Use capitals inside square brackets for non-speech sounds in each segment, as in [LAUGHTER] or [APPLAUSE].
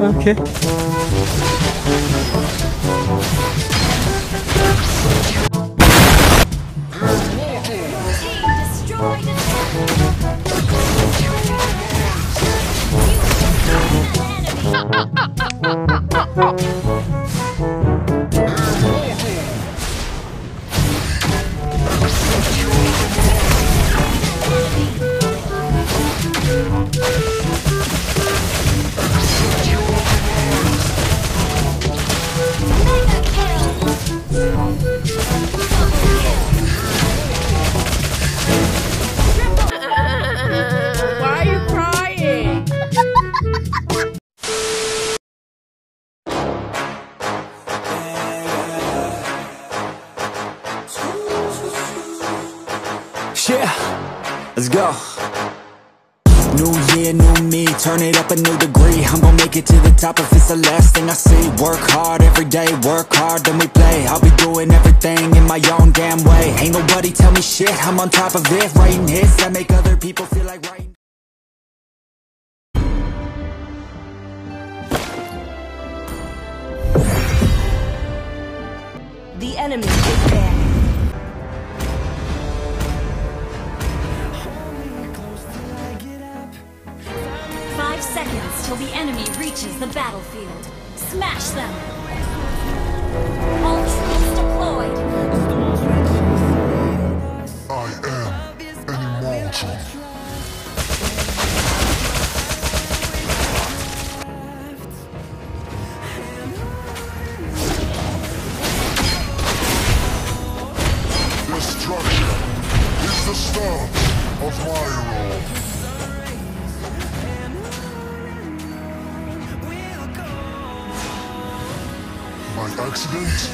이렇게 [LAUGHS] Gonna to the top if it's the last thing I see. Work hard every day, work hard, then we play. I'll be doing everything in my own damn way. Ain't nobody tell me shit, I'm on top of it. Writing hits that make other people feel like writing. The enemy is there. Till the enemy reaches the battlefield. Smash them! All By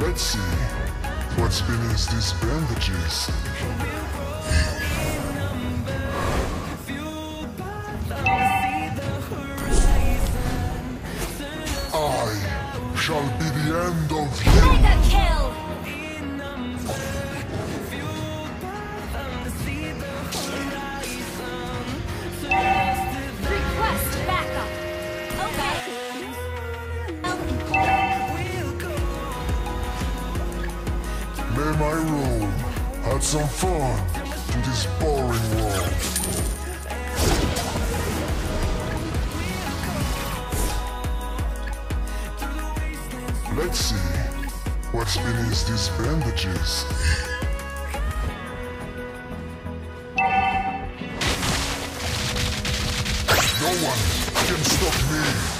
Let's see. What's beneath these bandages. May my rule add some fun to this boring world. Let's see what's beneath these bandages. No one can stop me.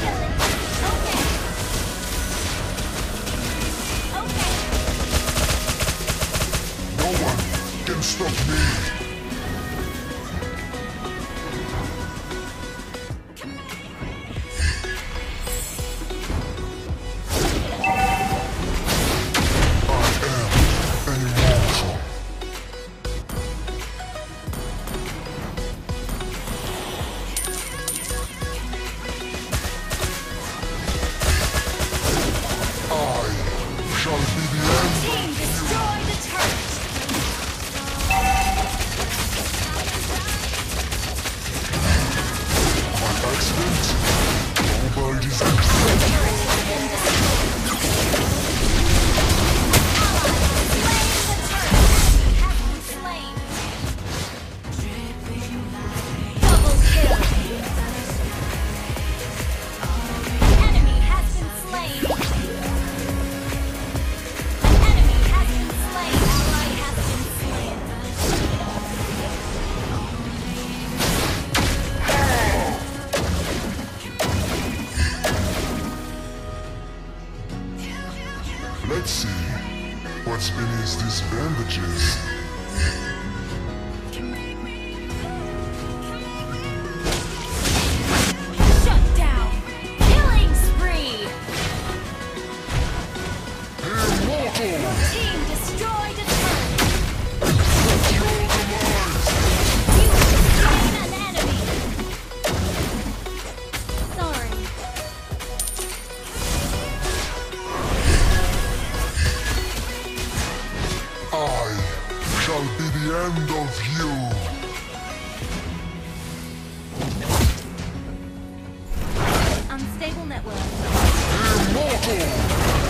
shall be the end of you. Unstable network. Immortal!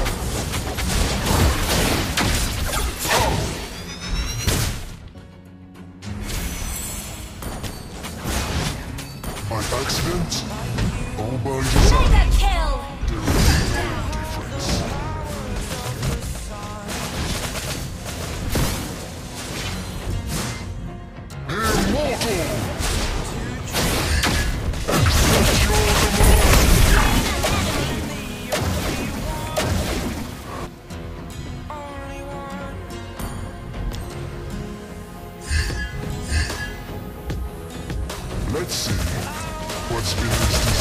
Let's see what's beneath these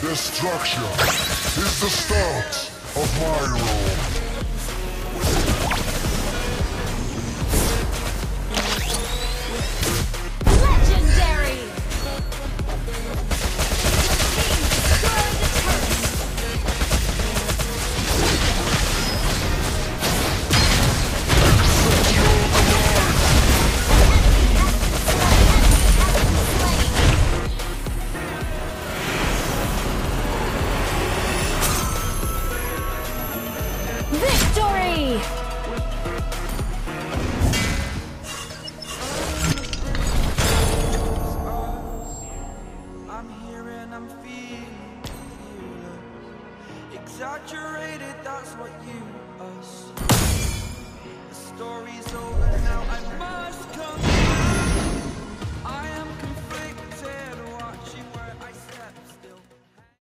Destruction is the start of my rule.